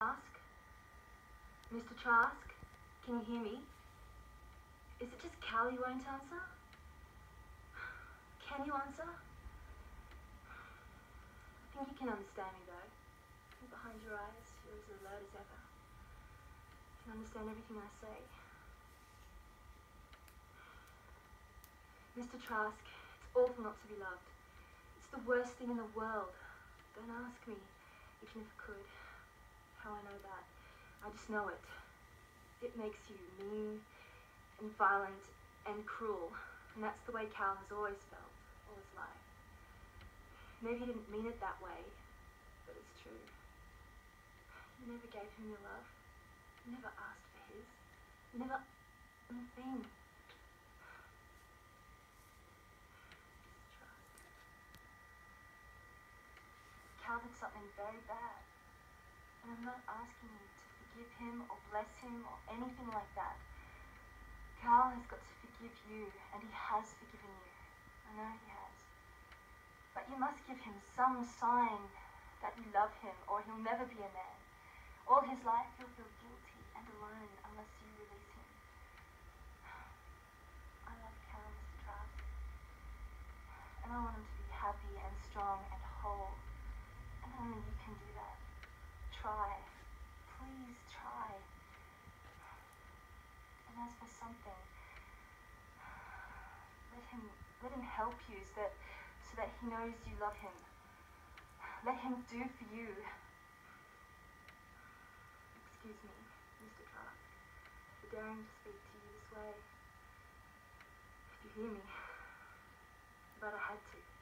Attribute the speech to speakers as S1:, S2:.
S1: Trask? Mr. Trask? Can you hear me? Is it just Cal you won't answer? Can you answer? I think you can understand me though. Behind your eyes, you're as alert as ever. You can understand everything I say. Mr. Trask, it's awful not to be loved. It's the worst thing in the world. Don't ask me, even if it could, how I know that. I just know it. It makes you mean and violent and cruel. And that's the way Cal has always felt all his life. Maybe he didn't mean it that way, but it's true. You never gave him your love. You never asked for his. You never thing. Cal did something very bad. And I'm not asking you to forgive him or bless him or anything like that. Cal has got to forgive you, and he has forgiven you. I know he has. But you must give him some sign that you love him, or he'll never be a man. All his life he'll feel guilty and alone unless you release him. I love Cal, Mr. Trask. And I want him to be happy and strong and whole. And only you can do that. Try. Please try. And as for something, let him let him help you so that so that he knows you love him. Let him do for you. Excuse me, Mr. Trask, for daring to speak to you this way. If you hear me, but I had to.